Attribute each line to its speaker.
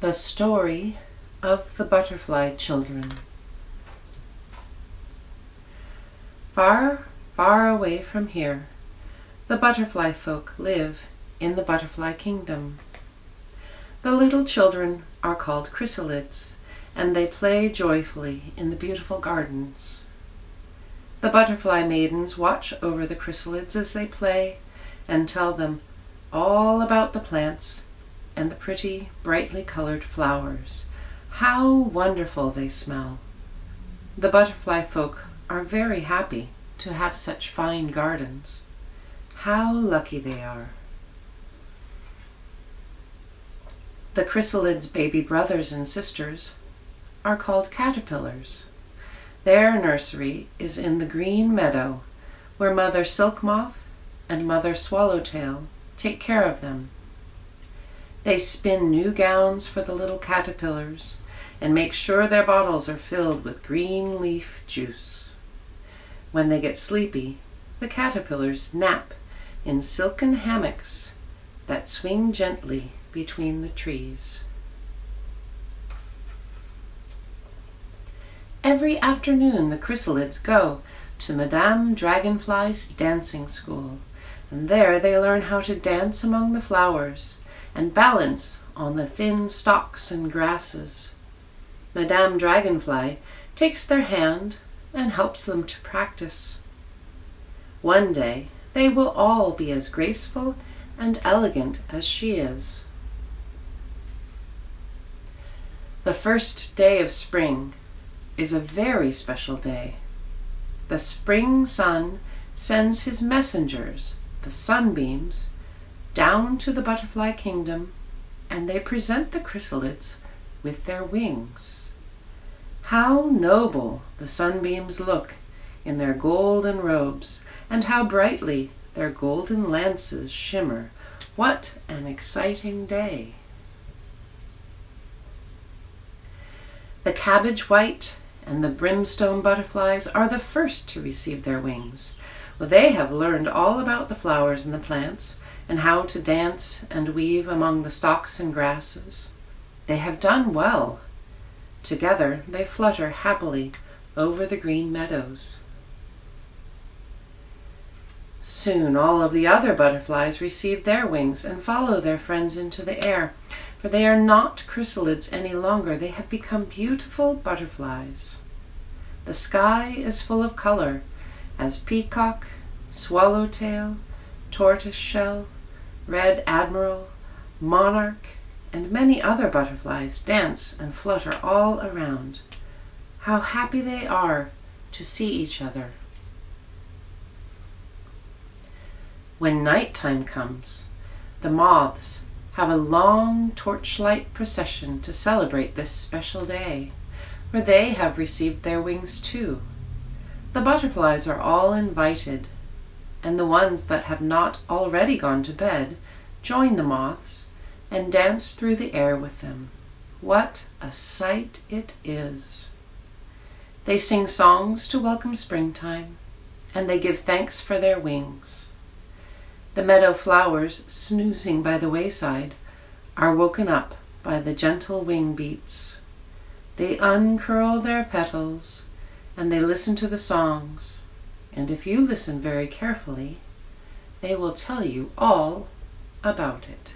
Speaker 1: The Story of the Butterfly Children Far, far away from here, the butterfly folk live in the butterfly kingdom. The little children are called chrysalids, and they play joyfully in the beautiful gardens. The butterfly maidens watch over the chrysalids as they play and tell them all about the plants and the pretty, brightly colored flowers. How wonderful they smell! The butterfly folk are very happy to have such fine gardens. How lucky they are! The chrysalids' baby brothers and sisters are called caterpillars. Their nursery is in the green meadow where Mother Silk Moth and Mother Swallowtail take care of them. They spin new gowns for the little caterpillars and make sure their bottles are filled with green leaf juice. When they get sleepy, the caterpillars nap in silken hammocks that swing gently between the trees. Every afternoon the chrysalids go to Madame Dragonfly's dancing school, and there they learn how to dance among the flowers and balance on the thin stalks and grasses. Madame Dragonfly takes their hand and helps them to practice. One day they will all be as graceful and elegant as she is. The first day of spring is a very special day. The spring sun sends his messengers, the sunbeams, down to the butterfly kingdom, and they present the chrysalids with their wings. How noble the sunbeams look in their golden robes, and how brightly their golden lances shimmer. What an exciting day! The cabbage white and the brimstone butterflies are the first to receive their wings. Well, they have learned all about the flowers and the plants, and how to dance and weave among the stalks and grasses. They have done well. Together they flutter happily over the green meadows. Soon all of the other butterflies receive their wings and follow their friends into the air, for they are not chrysalids any longer. They have become beautiful butterflies. The sky is full of color, as peacock, swallowtail, tortoiseshell, red admiral, monarch, and many other butterflies dance and flutter all around. How happy they are to see each other. When night time comes, the moths have a long torchlight procession to celebrate this special day, for they have received their wings too. The butterflies are all invited and the ones that have not already gone to bed join the moths and dance through the air with them. What a sight it is! They sing songs to welcome springtime, and they give thanks for their wings. The meadow flowers, snoozing by the wayside, are woken up by the gentle wing beats. They uncurl their petals, and they listen to the songs and if you listen very carefully, they will tell you all about it.